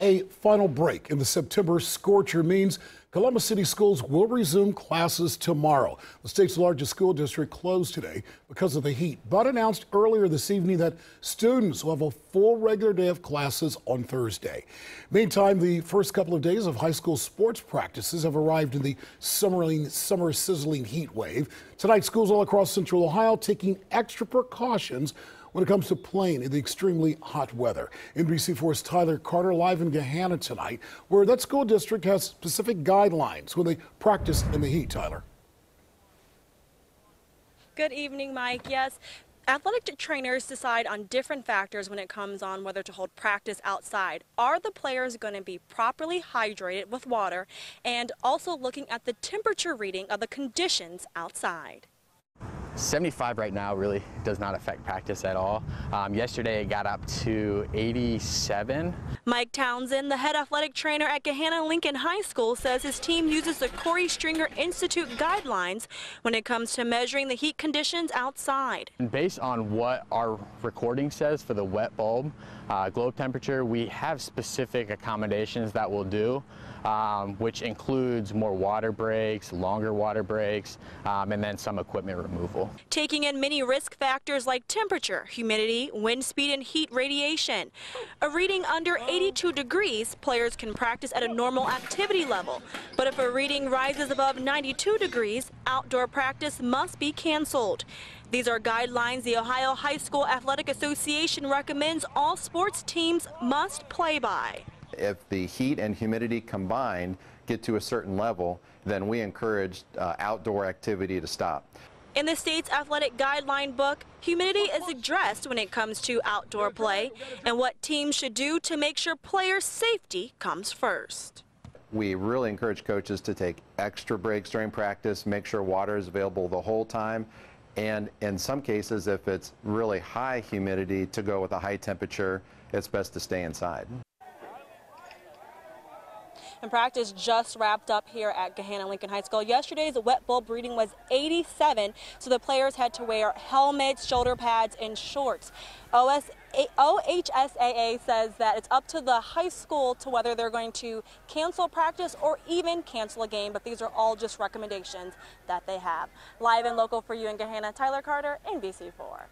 A final break in the September scorcher means Columbus City schools will resume classes tomorrow. The state's largest school district closed today because of the heat, but announced earlier this evening that students will have a full regular day of classes on Thursday. Meantime, the first couple of days of high school sports practices have arrived in the summer sizzling heat wave. Tonight, schools all across central Ohio taking extra precautions when it comes to playing in the extremely hot weather. NBC4's Tyler Carter live in Gahanna tonight, where that school district has specific guidelines when they practice in the heat, Tyler. Good evening, Mike. Yes, Athletic trainers decide on different factors when it comes on whether to hold practice outside. Are the players going to be properly hydrated with water and also looking at the temperature reading of the conditions outside? 75 right now really does not affect practice at all. Um, yesterday it got up to 87. Mike Townsend, the head athletic trainer at Gahanna Lincoln High School, says his team uses the Korey Stringer Institute guidelines when it comes to measuring the heat conditions outside. And based on what our recording says for the wet bulb uh, globe temperature, we have specific accommodations that we'll do, um, which includes more water breaks, longer water breaks, um, and then some equipment removal. Taking in many risk factors like temperature, humidity, wind speed, and heat radiation. A reading under 82 degrees, players can practice at a normal activity level. But if a reading rises above 92 degrees, outdoor practice must be canceled. These are guidelines the Ohio High School Athletic Association recommends all sports teams must play by. If the heat and humidity combined get to a certain level, then we encourage uh, outdoor activity to stop. In the state's athletic guideline book, humidity is addressed when it comes to outdoor play and what teams should do to make sure player safety comes first. We really encourage coaches to take extra breaks during practice, make sure water is available the whole time, and in some cases, if it's really high humidity to go with a high temperature, it's best to stay inside. And practice just wrapped up here at Gahanna Lincoln High School. Yesterday's wet bulb reading was 87, so the players had to wear helmets, shoulder pads, and shorts. OS, OHSAA says that it's up to the high school to whether they're going to cancel practice or even cancel a game, but these are all just recommendations that they have. Live and local for you in Gahanna, Tyler Carter, NBC4.